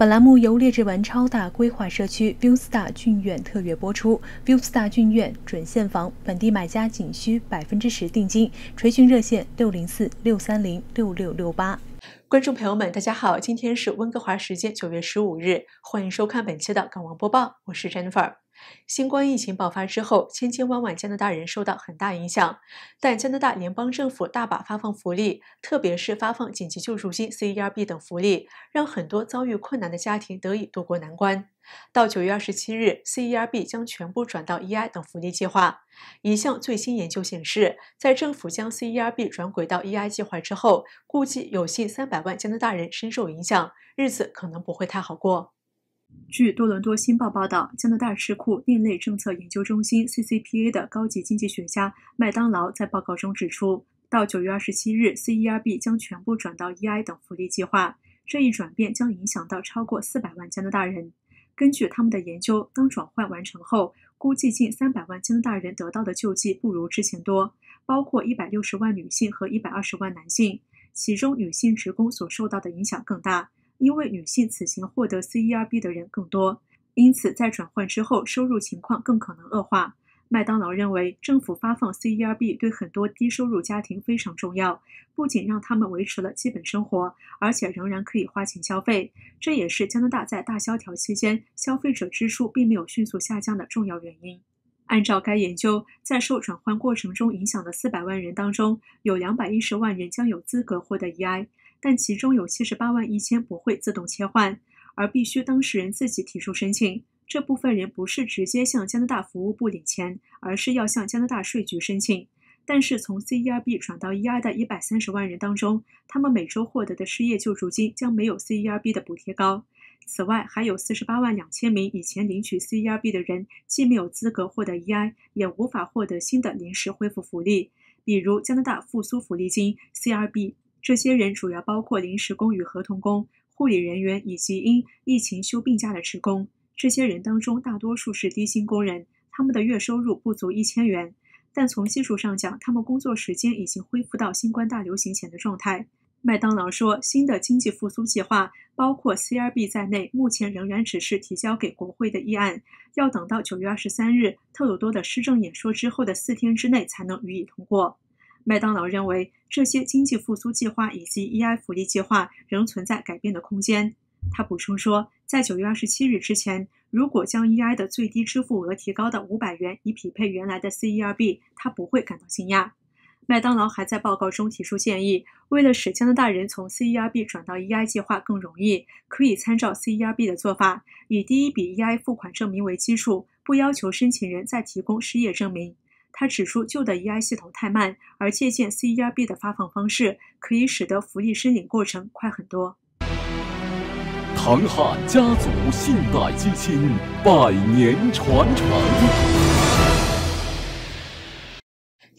本栏目由列治文超大规划社区 Viewstar 郡苑特约播出。Viewstar 郡苑准现房，本地买家仅需百分之十定金。垂询热线：六零四六三零六六六八。观众朋友们，大家好，今天是温哥华时间九月十五日，欢迎收看本期的港王播报，我是 Jennifer。新冠疫情爆发之后，千千万万加拿大人受到很大影响。但加拿大联邦政府大把发放福利，特别是发放紧急救助金 （CERB） 等福利，让很多遭遇困难的家庭得以渡过难关。到九月二十七日，CERB 将全部转到 EI 等福利计划。一项最新研究显示，在政府将 CERB 转轨到 EI 计划之后，估计有近三百万加拿大人深受影响，日子可能不会太好过。据多伦多新报报道，加拿大智库另类政策研究中心 （CCPA） 的高级经济学家麦当劳在报告中指出，到九月二十七日，CERB 将全部转到 EI 等福利计划。这一转变将影响到超过四百万加拿大人。根据他们的研究，当转换完成后，估计近三百万加拿大人得到的救济不如之前多，包括一百六十万女性和一百二十万男性，其中女性职工所受到的影响更大。因为女性此前获得 CERB 的人更多，因此在转换之后收入情况更可能恶化。麦当劳认为，政府发放 CERB 对很多低收入家庭非常重要，不仅让他们维持了基本生活，而且仍然可以花钱消费。这也是加拿大在大萧条期间消费者支出并没有迅速下降的重要原因。按照该研究，在受转换过程中影响的400万人当中，有210万人将有资格获得 EI。但其中有七十八万一千不会自动切换，而必须当事人自己提出申请。这部分人不是直接向加拿大服务部领钱，而是要向加拿大税局申请。但是从 CERB 转到 EI 的一百三十万人当中，他们每周获得的失业救助金将没有 CERB 的补贴高。此外，还有四十八万两千名以前领取 CERB 的人，既没有资格获得 EI，也无法获得新的临时恢复福利，比如加拿大复苏福利金 CRB。这些人主要包括临时工与合同工、护理人员以及因疫情休病假的职工。这些人当中，大多数是低薪工人，他们的月收入不足一千元。但从技术上讲，他们工作时间已经恢复到新冠大流行前的状态。麦当劳说，新的经济复苏计划包括 CRB 在内，目前仍然只是提交给国会的议案，要等到九月二十三日特鲁多的施政演说之后的四天之内才能予以通过。麦当劳认为，这些经济复苏计划以及 EI 福利计划仍存在改变的空间。他补充说，在九月二十七日之前，如果将 EI 的最低支付额提高到五百元，以匹配原来的 CERB，他不会感到惊讶。麦当劳还在报告中提出建议，为了使加拿大人从 CERB 转到 EI 计划更容易，可以参照 CERB 的做法，以第一笔 EI 付款证明为基础，不要求申请人再提供失业证明。他指出，旧的 EI 系统太慢，而借鉴 CERB 的发放方式，可以使得福利申领过程快很多。唐汉家族信贷基金百年传承。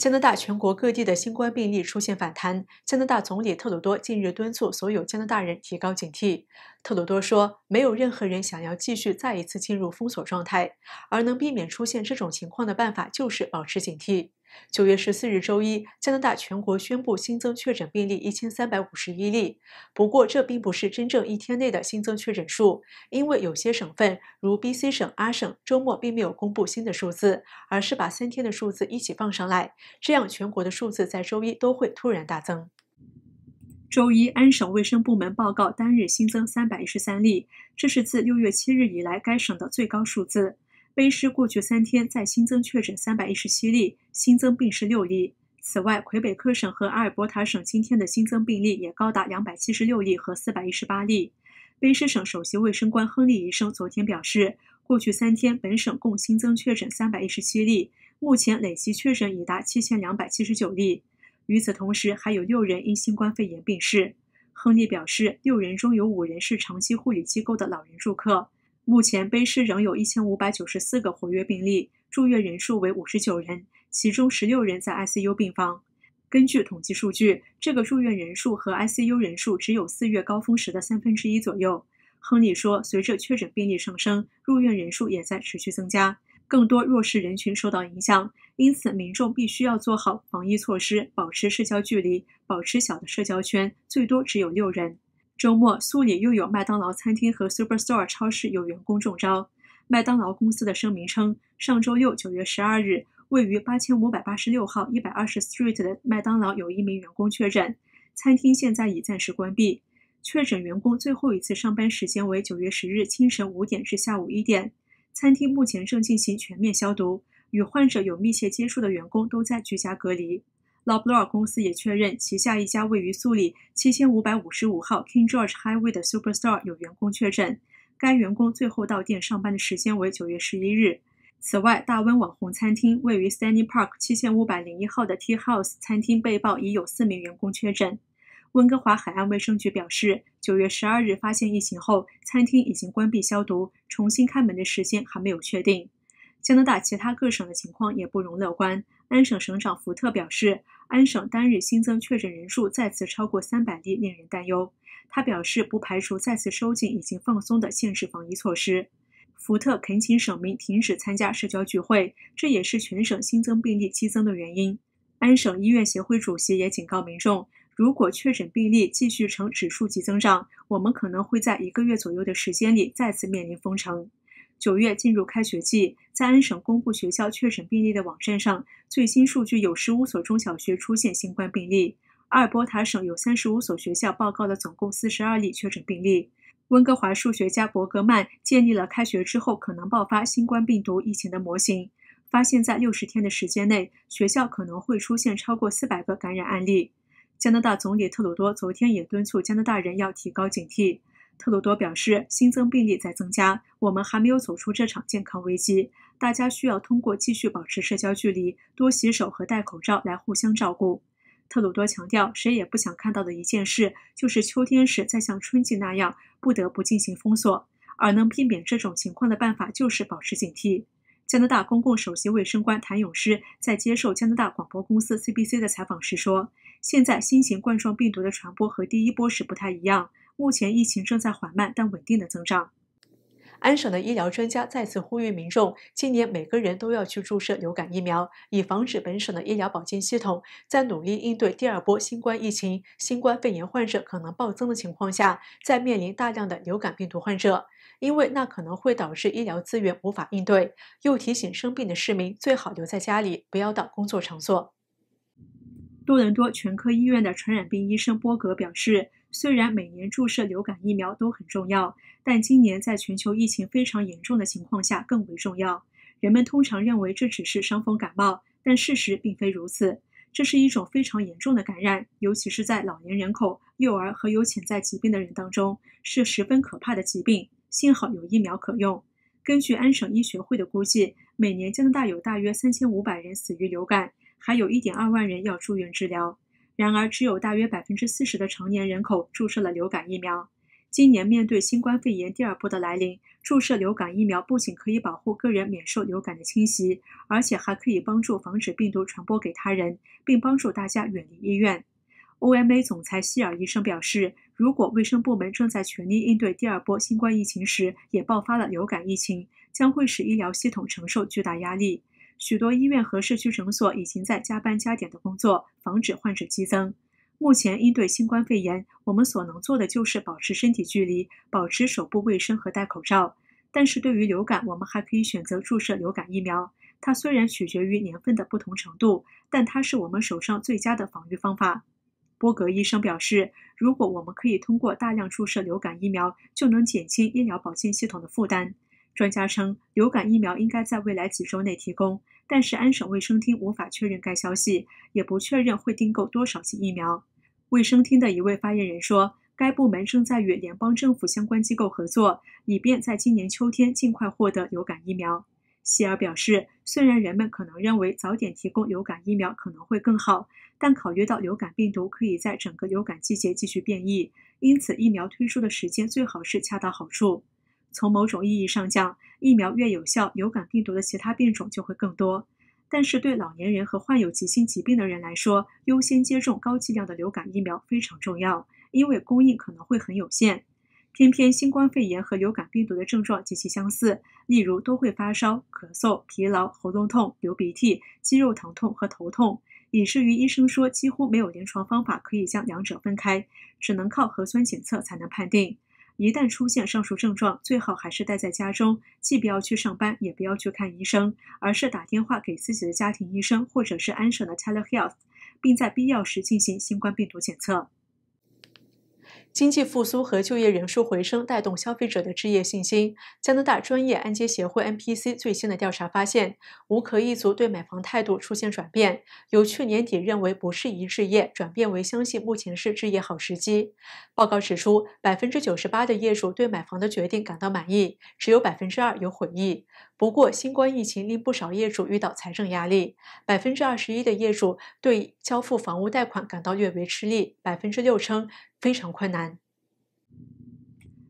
加拿大全国各地的新冠病例出现反弹。加拿大总理特鲁多近日敦促所有加拿大人提高警惕。特鲁多说：“没有任何人想要继续再一次进入封锁状态，而能避免出现这种情况的办法就是保持警惕。”九月十四日周一，加拿大全国宣布新增确诊病例一千三百五十一例。不过，这并不是真正一天内的新增确诊数，因为有些省份，如 BC 省、阿省，周末并没有公布新的数字，而是把三天的数字一起放上来，这样全国的数字在周一都会突然大增。周一，安省卫生部门报告单日新增三百一十三例，这是自六月七日以来该省的最高数字。卑诗过去三天再新增确诊三百一十七例，新增病逝六例。此外，魁北克省和阿尔伯塔省今天的新增病例也高达两百七十六例和四百一十八例。卑诗省首席卫生官亨利医生昨天表示，过去三天本省共新增确诊三百一十七例，目前累计确诊已达七千两百七十九例。与此同时，还有六人因新冠肺炎病逝。亨利表示，六人中有五人是长期护理机构的老人住客。目前，卑诗仍有一千五百九十四个活跃病例，住院人数为五十九人，其中十六人在 ICU 病房。根据统计数据，这个住院人数和 ICU 人数只有四月高峰时的三分之一左右。亨利说，随着确诊病例上升，入院人数也在持续增加，更多弱势人群受到影响，因此民众必须要做好防疫措施，保持社交距离，保持小的社交圈，最多只有六人。周末，苏里又有麦当劳餐厅和 Superstore 超市有员工中招。麦当劳公司的声明称，上周六九月十二日，位于八千五百八十六号一百二十 Street 的麦当劳有一名员工确诊，餐厅现在已暂时关闭。确诊员工最后一次上班时间为九月十日清晨五点至下午一点。餐厅目前正进行全面消毒，与患者有密切接触的员工都在居家隔离。公司也确认，旗下一家位于苏里七千五百五十五号 King George Highway 的 Superstore 有员工确诊。该员工最后到店上班的时间为九月十一日。此外，大温网红餐厅位于 Stanley Park 七千五百零一号的 Tea House 餐厅被曝已有四名员工确诊。温哥华海岸卫生局表示，九月十二日发现疫情后，餐厅已经关闭消毒，重新开门的时间还没有确定。加拿大其他各省的情况也不容乐观。安省省长福特表示，安省单日新增确诊人数再次超过三百例，令人担忧。他表示，不排除再次收紧已经放松的限制防疫措施。福特恳请省民停止参加社交聚会，这也是全省新增病例激增的原因。安省医院协会主席也警告民众，如果确诊病例继续呈指数级增长，我们可能会在一个月左右的时间里再次面临封城。九月进入开学季，在安省公布学校确诊病例的网站上，最新数据有十五所中小学出现新冠病例。阿尔伯塔省有三十五所学校报告了总共四十二例确诊病例。温哥华数学家伯格曼建立了开学之后可能爆发新冠病毒疫情的模型，发现，在六十天的时间内，学校可能会出现超过四百个感染案例。加拿大总理特鲁多昨天也敦促加拿大人要提高警惕。特鲁多表示，新增病例在增加，我们还没有走出这场健康危机。大家需要通过继续保持社交距离、多洗手和戴口罩来互相照顾。特鲁多强调，谁也不想看到的一件事就是秋天时再像春季那样不得不进行封锁，而能避免这种情况的办法就是保持警惕。加拿大公共首席卫生官谭咏诗在接受加拿大广播公司 CBC 的采访时说：“现在新型冠状病毒的传播和第一波时不太一样。”目前疫情正在缓慢但稳定的增长。安省的医疗专家再次呼吁民众，今年每个人都要去注射流感疫苗，以防止本省的医疗保健系统在努力应对第二波新冠疫情、新冠肺炎患者可能暴增的情况下，再面临大量的流感病毒患者，因为那可能会导致医疗资源无法应对。又提醒生病的市民最好留在家里，不要到工作场所。多伦多全科医院的传染病医生波格表示。虽然每年注射流感疫苗都很重要，但今年在全球疫情非常严重的情况下更为重要。人们通常认为这只是伤风感冒，但事实并非如此。这是一种非常严重的感染，尤其是在老年人口、幼儿和有潜在疾病的人当中，是十分可怕的疾病。幸好有疫苗可用。根据安省医学会的估计，每年加拿大有大约三千五百人死于流感，还有一点二万人要住院治疗。然而，只有大约百分之四十的成年人口注射了流感疫苗。今年面对新冠肺炎第二波的来临，注射流感疫苗不仅可以保护个人免受流感的侵袭，而且还可以帮助防止病毒传播给他人，并帮助大家远离医院。OMA 总裁希尔医生表示，如果卫生部门正在全力应对第二波新冠疫情时，也爆发了流感疫情，将会使医疗系统承受巨大压力。许多医院和社区诊所已经在加班加点的工作，防止患者激增。目前，应对新冠肺炎，我们所能做的就是保持身体距离，保持手部卫生和戴口罩。但是对于流感，我们还可以选择注射流感疫苗。它虽然取决于年份的不同程度，但它是我们手上最佳的防御方法。波格医生表示，如果我们可以通过大量注射流感疫苗，就能减轻医疗保健系统的负担。专家称，流感疫苗应该在未来几周内提供，但是安省卫生厅无法确认该消息，也不确认会订购多少剂疫苗。卫生厅的一位发言人说，该部门正在与联邦政府相关机构合作，以便在今年秋天尽快获得流感疫苗。希尔表示，虽然人们可能认为早点提供流感疫苗可能会更好，但考虑到流感病毒可以在整个流感季节继续变异，因此疫苗推出的时间最好是恰到好处。从某种意义上讲，疫苗越有效，流感病毒的其他变种就会更多。但是对老年人和患有急性疾病的人来说，优先接种高剂量的流感疫苗非常重要，因为供应可能会很有限。偏偏新冠肺炎和流感病毒的症状极其相似，例如都会发烧、咳嗽、疲劳、喉咙痛、流鼻涕、肌肉疼痛和头痛，以至于医生说几乎没有临床方法可以将两者分开，只能靠核酸检测才能判定。一旦出现上述症状，最好还是待在家中，既不要去上班，也不要去看医生，而是打电话给自己的家庭医生或者是安省的 Telehealth，并在必要时进行新冠病毒检测。经济复苏和就业人数回升带动消费者的置业信心。加拿大专业按揭协会 （NPC） 最新的调查发现，无壳一族对买房态度出现转变，由去年底认为不适宜置业，转变为相信目前是置业好时机。报告指出，百分之九十八的业主对买房的决定感到满意，只有百分之二有悔意。不过，新冠疫情令不少业主遇到财政压力，百分之二十一的业主对交付房屋贷款感到略为吃力，百分之六称。非常困难。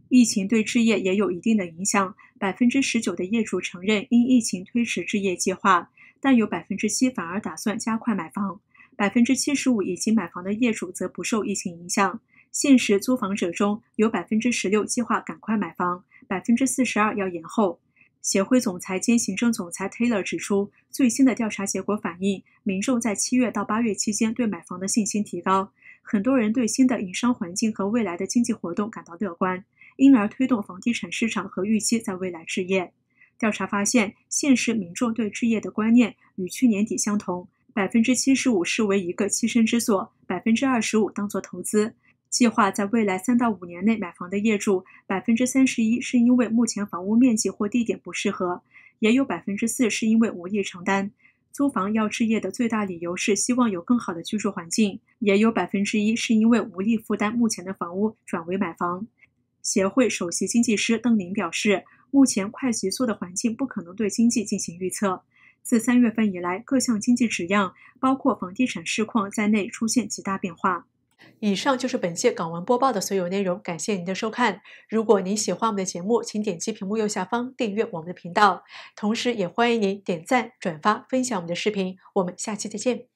疫情对置业也有一定的影响，百分之十九的业主承认因疫情推迟置业计划，但有百分之七反而打算加快买房。百分之七十五已经买房的业主则不受疫情影响。现实租房者中有百分之十六计划赶快买房，百分之四十二要延后。协会总裁兼行政总裁 Taylor 指出，最新的调查结果反映，民众在七月到八月期间对买房的信心提高。很多人对新的营商环境和未来的经济活动感到乐观，因而推动房地产市场和预期在未来置业。调查发现，现实民众对置业的观念与去年底相同：百分之七十五视为一个栖身之所，百分之二十五当做投资。计划在未来三到五年内买房的业主，百分之三十一是因为目前房屋面积或地点不适合，也有百分之四是因为无力承担。租房要置业的最大理由是希望有更好的居住环境，也有百分之一是因为无力负担目前的房屋转为买房。协会首席经济师邓宁表示，目前快急速的环境不可能对经济进行预测。自三月份以来，各项经济指标，包括房地产市况在内，出现极大变化。以上就是本届港文播报的所有内容，感谢您的收看。如果您喜欢我们的节目，请点击屏幕右下方订阅我们的频道，同时也欢迎您点赞、转发、分享我们的视频。我们下期再见。